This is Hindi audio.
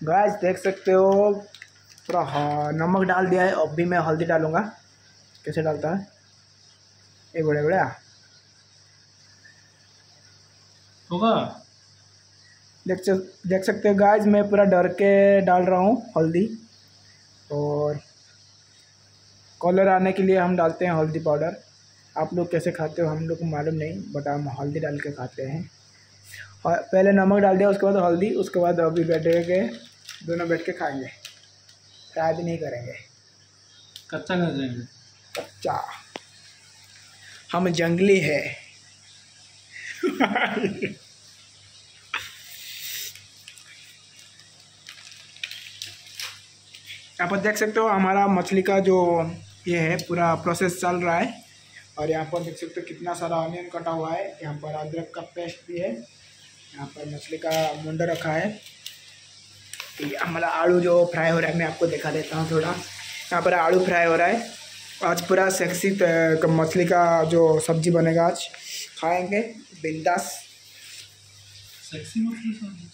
गाइस देख सकते हो पूरा हाँ, नमक डाल दिया है। अब भी मैं हल्दी डालूँगा। कैसे डालता है? ये बड़े बड़े होगा? देख देख सकते हो गाइस मैं पूरा डर के डाल रहा हूँ हल्दी। और कलर आने के लिए हम डालते हैं हल्दी पाउडर। आप लोग कैसे खाते हो हम लोग को मालूम नहीं बट हम हल्दी डाल के खाते हैं। पहले नमक डाल दिया उसके बाद हल्दी उसके बाद अभी बैठेंगे दोनों बैठ के खाएँगे। फ्राई भी नहीं करेंगे। कच्चा कर देंगे कच्चा। हम जंगली है। यहाँ पर देख सकते हो हमारा मछली का जो ये है पूरा प्रोसेस चल रहा है। और यहाँ पर देख सकते हो कितना सारा ऑनियन कटा हुआ है। यहाँ पर अदरक का पेस्ट भी है। यहाँ पर मछली का मुंडा रखा है। ये हमारा आलू जो फ्राई हो रहा है, मैं आपको दिखा देता हूँ थोड़ा। यहाँ पर आलू फ्राई हो रहा है। आज पूरा सेक्सी त- मछली का जो सब्ज़ी बनेगा आज। खाएँगे, बिंदास। सेक्सी मछली सब्ज़ी?